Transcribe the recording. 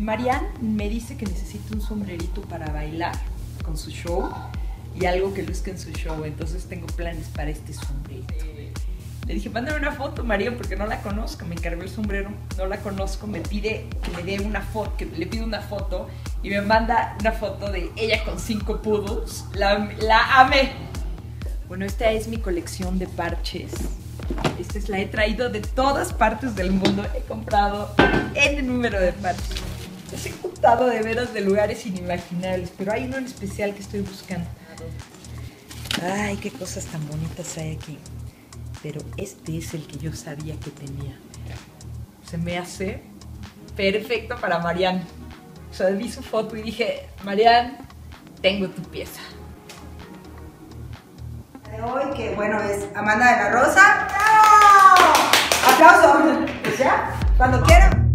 Marianne me dice que necesita un sombrerito para bailar con su show y algo que luzca en su show. Entonces tengo planes para este sombrerito. Le dije, mándame una foto, María, porque no la conozco. Me encargó el sombrero, no la conozco. Me pide que me dé una foto, que le pido una foto y me manda una foto de ella con cinco poodles. La, la amé. Bueno, esta es mi colección de parches. Esta es la he traído de todas partes del mundo. He comprado N número de parches. He juntado de veras de lugares inimaginables, pero hay uno en especial que estoy buscando. Ay, qué cosas tan bonitas hay aquí. Pero este es el que yo sabía que tenía. Se me hace perfecto para Marianne. O sea, vi su foto y dije, Marianne, tengo tu pieza. De hoy, que bueno, es Amanda de la Rosa. ¡Bravo! ¡Aplauso! O sea, cuando quieran.